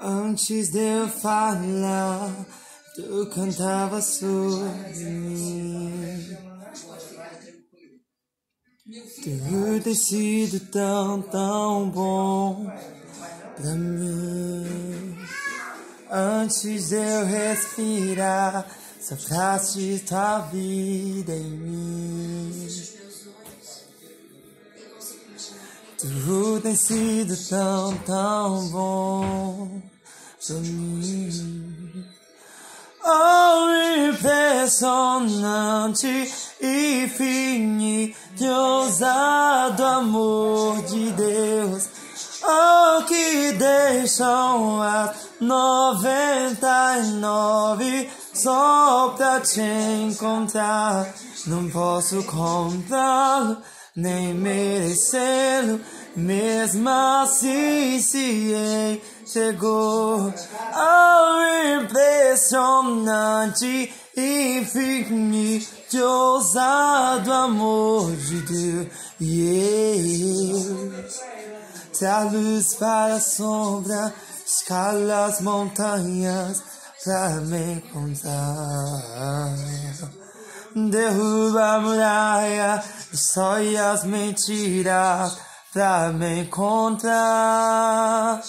Antes de eu falar, tu cantava sobre mim. Tu tem sido tão, tão bom pra mim. Antes de eu respirar, sopraste tua vida em mim. Tu tem sido tão, tão bom pra mim. Oh, impressionante, infinito, ousado amor de Deus. Oh, que deixam as noventa e nove só pra te encontrar. Não posso comprá-lo, nem merecê-lo, mesmo assim se chegou. Oh, impressionante, infinito, ousado amor de Deus. Yeah. Da luz para a sombra, escala as montanhas pra me encontrar. Derruba a muralha, destrói as mentiras pra me encontrar.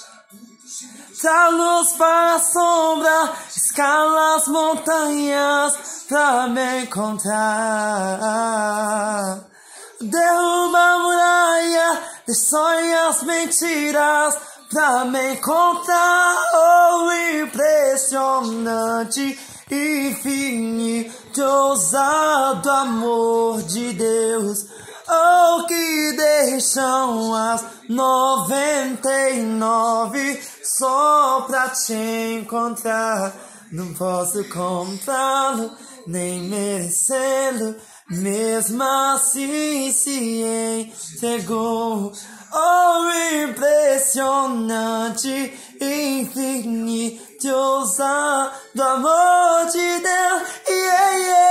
Da luz para a sombra, escala as montanhas pra me encontrar. Derruba a muralha, destrói as mentiras pra me encontrar. Oh, impressionante, infinito, ousado amor de Deus. Oh, que deixam as noventa e nove só pra te encontrar. Não posso comprá-lo, nem merecê-lo. Mesmo assim se entregou. Oh, impressionante, infinito, preciosa do amor de Deus. Yeah, yeah.